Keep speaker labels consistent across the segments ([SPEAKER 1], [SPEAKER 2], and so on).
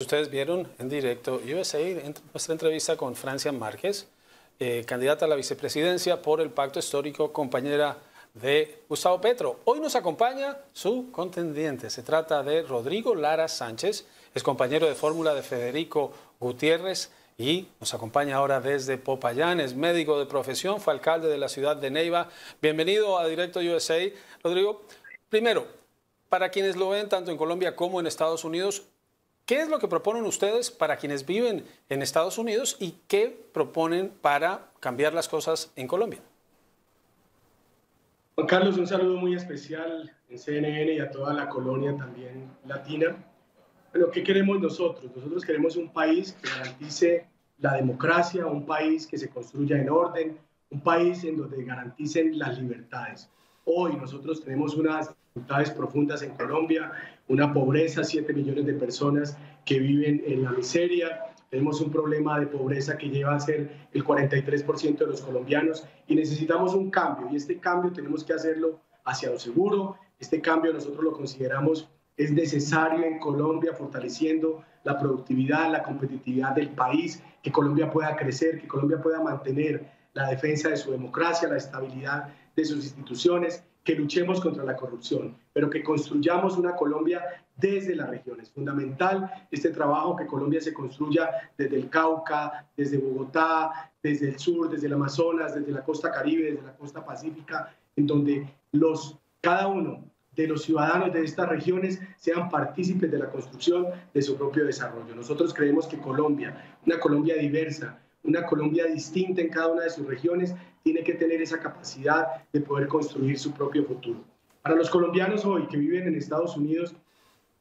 [SPEAKER 1] Ustedes vieron en directo USA, nuestra entrevista con Francia Márquez, eh, candidata a la vicepresidencia por el Pacto Histórico, compañera de Gustavo Petro. Hoy nos acompaña su contendiente. Se trata de Rodrigo Lara Sánchez, es compañero de fórmula de Federico Gutiérrez y nos acompaña ahora desde Popayán, es médico de profesión, fue alcalde de la ciudad de Neiva. Bienvenido a Directo USA. Rodrigo, primero, para quienes lo ven tanto en Colombia como en Estados Unidos, ¿Qué es lo que proponen ustedes para quienes viven en Estados Unidos y qué proponen para cambiar las cosas en Colombia?
[SPEAKER 2] Juan Carlos, un saludo muy especial en CNN y a toda la colonia también latina. Bueno, ¿qué queremos nosotros? Nosotros queremos un país que garantice la democracia, un país que se construya en orden, un país en donde garanticen las libertades. Hoy nosotros tenemos unas dificultades profundas en Colombia, una pobreza, 7 millones de personas que viven en la miseria, tenemos un problema de pobreza que lleva a ser el 43% de los colombianos y necesitamos un cambio. Y este cambio tenemos que hacerlo hacia lo seguro, este cambio nosotros lo consideramos es necesario en Colombia fortaleciendo la productividad, la competitividad del país, que Colombia pueda crecer, que Colombia pueda mantener la defensa de su democracia, la estabilidad de sus instituciones, que luchemos contra la corrupción, pero que construyamos una Colombia desde la región. Es fundamental este trabajo que Colombia se construya desde el Cauca, desde Bogotá, desde el sur, desde el Amazonas, desde la costa caribe, desde la costa pacífica, en donde los, cada uno de los ciudadanos de estas regiones sean partícipes de la construcción de su propio desarrollo. Nosotros creemos que Colombia, una Colombia diversa, una Colombia distinta en cada una de sus regiones, tiene que tener esa capacidad de poder construir su propio futuro. Para los colombianos hoy que viven en Estados Unidos,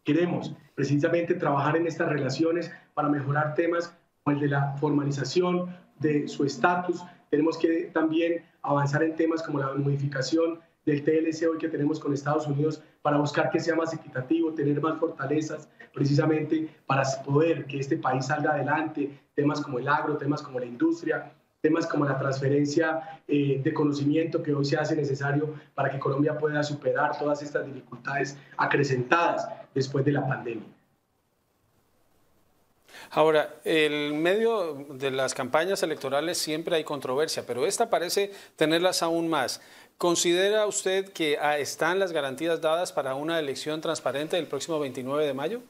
[SPEAKER 2] queremos precisamente trabajar en estas relaciones para mejorar temas como el de la formalización de su estatus. Tenemos que también avanzar en temas como la modificación del TLC hoy que tenemos con Estados Unidos para buscar que sea más equitativo, tener más fortalezas, precisamente para poder que este país salga adelante, temas como el agro, temas como la industria, temas como la transferencia eh, de conocimiento que hoy se hace necesario para que Colombia pueda superar todas estas dificultades acrecentadas después de la pandemia.
[SPEAKER 1] Ahora, en medio de las campañas electorales siempre hay controversia, pero esta parece tenerlas aún más. ¿Considera usted que ah, están las garantías dadas para una elección transparente el próximo 29 de mayo?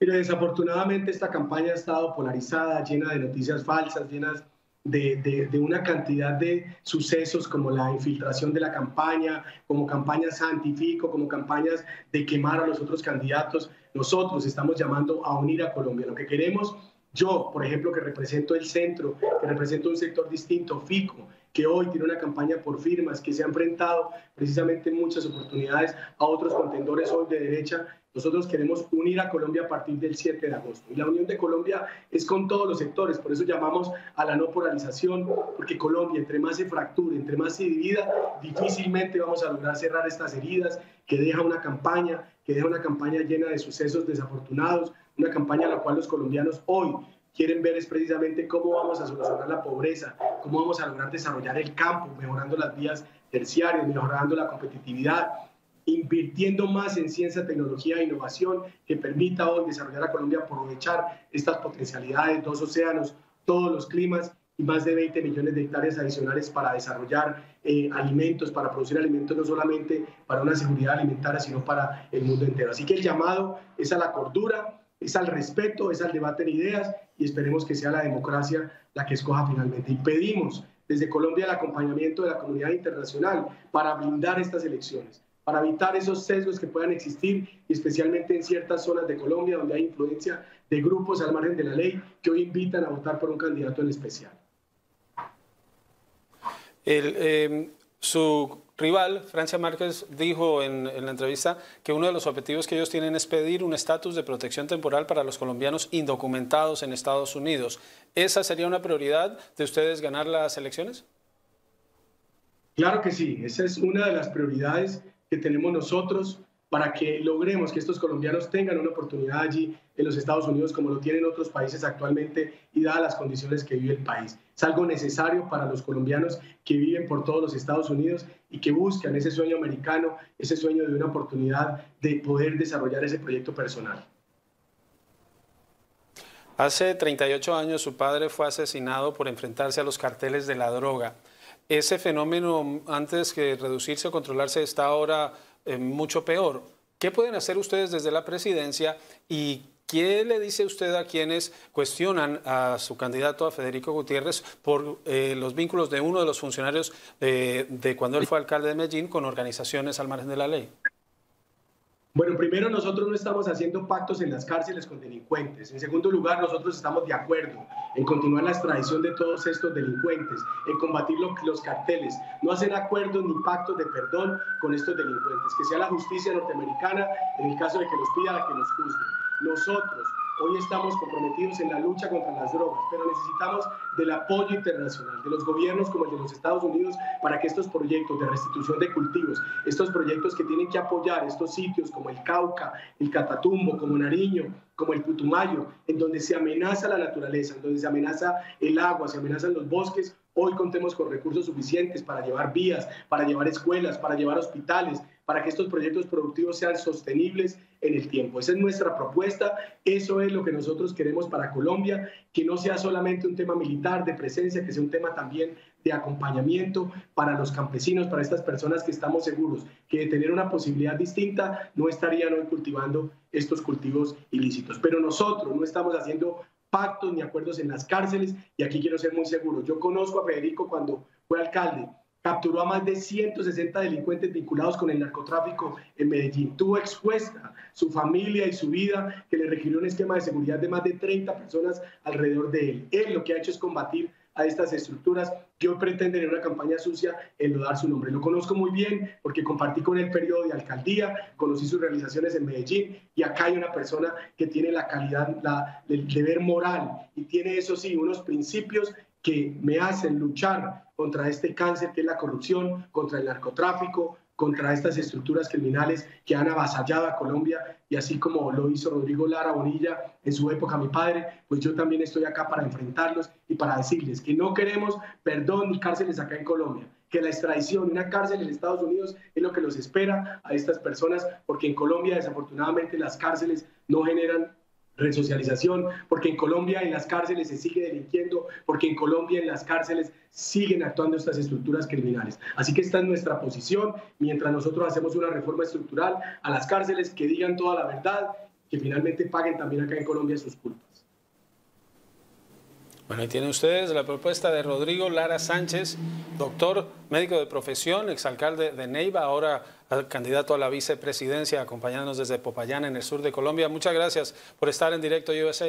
[SPEAKER 2] Mire, desafortunadamente esta campaña ha estado polarizada, llena de noticias falsas, llenas de, de, una cantidad de sucesos como la infiltración de la campaña, como campañas antifico, como campañas de quemar a los otros candidatos. Nosotros estamos llamando a unir a Colombia. Lo que queremos, yo, por ejemplo, que represento el centro, que represento un sector distinto, FICO, que hoy tiene una campaña por firmas, que se ha enfrentado precisamente en muchas oportunidades a otros contendores hoy de derecha. Nosotros queremos unir a Colombia a partir del 7 de agosto. Y la unión de Colombia es con todos los sectores, por eso llamamos a la no polarización, porque Colombia, entre más se fracture, entre más se divida, difícilmente vamos a lograr cerrar estas heridas que deja una campaña, que deja una campaña llena de sucesos desafortunados, una campaña en la cual los colombianos hoy quieren ver es precisamente cómo vamos a solucionar la pobreza, cómo vamos a lograr desarrollar el campo, mejorando las vías terciarias, mejorando la competitividad, invirtiendo más en ciencia, tecnología e innovación que permita hoy desarrollar a Colombia, aprovechar estas potencialidades, dos océanos, todos los climas y más de 20 millones de hectáreas adicionales para desarrollar eh, alimentos, para producir alimentos no solamente para una seguridad alimentaria, sino para el mundo entero. Así que el llamado es a la cordura, es al respeto, es al debate de ideas y esperemos que sea la democracia la que escoja finalmente. Y pedimos desde Colombia el acompañamiento de la comunidad internacional para blindar estas elecciones, para evitar esos sesgos que puedan existir, especialmente en ciertas zonas de Colombia donde hay influencia de grupos al margen de la ley que hoy invitan a votar por un candidato en especial.
[SPEAKER 1] El, eh, su rival, Francia Márquez, dijo en, la entrevista que uno de los objetivos que ellos tienen es pedir un estatus de protección temporal para los colombianos indocumentados en Estados Unidos. ¿Esa sería una prioridad de ustedes ganar las elecciones?
[SPEAKER 2] Claro que sí, esa es una de las prioridades que tenemos nosotros para que logremos que estos colombianos tengan una oportunidad allí en los Estados Unidos como lo tienen otros países actualmente y dadas las condiciones que vive el país. Es algo necesario para los colombianos que viven por todos los Estados Unidos y que buscan ese sueño americano, ese sueño de una oportunidad de poder desarrollar ese proyecto personal.
[SPEAKER 1] Hace 38 años su padre fue asesinado por enfrentarse a los carteles de la droga. Ese fenómeno, antes que reducirse o controlarse, está ahora eh, mucho peor. ¿Qué pueden hacer ustedes desde la presidencia y qué le dice usted a quienes cuestionan a su candidato, a Federico Gutiérrez, por eh, los vínculos de uno de los funcionarios eh, de cuando él fue alcalde de Medellín con organizaciones al margen de la ley?
[SPEAKER 2] Bueno, primero nosotros no estamos haciendo pactos en las cárceles con delincuentes. En segundo lugar, nosotros estamos de acuerdo en continuar la extradición de todos estos delincuentes, en combatir los carteles. No hacen acuerdos ni pactos de perdón con estos delincuentes. Que sea la justicia norteamericana, en el caso de que los pida, la que nos juzgue. Nosotros Hoy estamos comprometidos en la lucha contra las drogas, pero necesitamos del apoyo internacional, de los gobiernos como el de los Estados Unidos, para que estos proyectos de restitución de cultivos, estos proyectos que tienen que apoyar estos sitios como el Cauca, el Catatumbo, como Nariño, como el Putumayo, en donde se amenaza la naturaleza, en donde se amenaza el agua, se amenazan los bosques, hoy contemos con recursos suficientes para llevar vías, para llevar escuelas, para llevar hospitales, para que estos proyectos productivos sean sostenibles en el tiempo. Esa es nuestra propuesta, eso es lo que nosotros queremos para Colombia, que no sea solamente un tema militar de presencia, que sea un tema también de acompañamiento para los campesinos, para estas personas que estamos seguros que de tener una posibilidad distinta no estarían hoy cultivando estos cultivos ilícitos. Pero nosotros no estamos haciendo pactos ni acuerdos en las cárceles y aquí quiero ser muy seguro. Yo conozco a Federico cuando fue alcalde capturó a más de 160 delincuentes vinculados con el narcotráfico en Medellín. Tuvo expuesta su familia y su vida, que le requirió un esquema de seguridad de más de 30 personas alrededor de él. Él lo que ha hecho es combatir a estas estructuras que hoy pretenden en una campaña sucia enlodar su nombre. Lo conozco muy bien porque compartí con él periodo de alcaldía, conocí sus realizaciones en Medellín y acá hay una persona que tiene la calidad, la, el deber moral y tiene, eso sí, unos principios que me hacen luchar contra este cáncer que es la corrupción, contra el narcotráfico, contra estas estructuras criminales que han avasallado a Colombia y así como lo hizo Rodrigo Lara Bonilla en su época, mi padre, pues yo también estoy acá para enfrentarlos y para decirles que no queremos perdón ni cárceles acá en Colombia, que la extradición, una cárcel en Estados Unidos es lo que los espera a estas personas, porque en Colombia desafortunadamente las cárceles no generan resocialización, porque en Colombia en las cárceles se sigue delinquiendo, porque en Colombia en las cárceles siguen actuando estas estructuras criminales. Así que esta es nuestra posición, mientras nosotros hacemos una reforma estructural a las cárceles que digan toda la verdad, que finalmente paguen también acá en Colombia sus culpas.
[SPEAKER 1] Bueno, ahí tienen ustedes la propuesta de Rodrigo Lara Sánchez, doctor médico de profesión, exalcalde de Neiva, ahora candidato a la vicepresidencia, acompañándonos desde Popayán, en el sur de Colombia. Muchas gracias por estar en directo USA.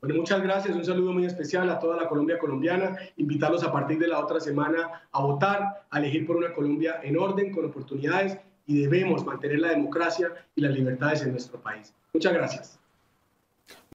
[SPEAKER 2] Bueno, muchas gracias. Un saludo muy especial a toda la Colombia colombiana. Invitarlos a partir de la otra semana a votar, a elegir por una Colombia en orden, con oportunidades y debemos mantener la democracia y las libertades en nuestro país. Muchas gracias.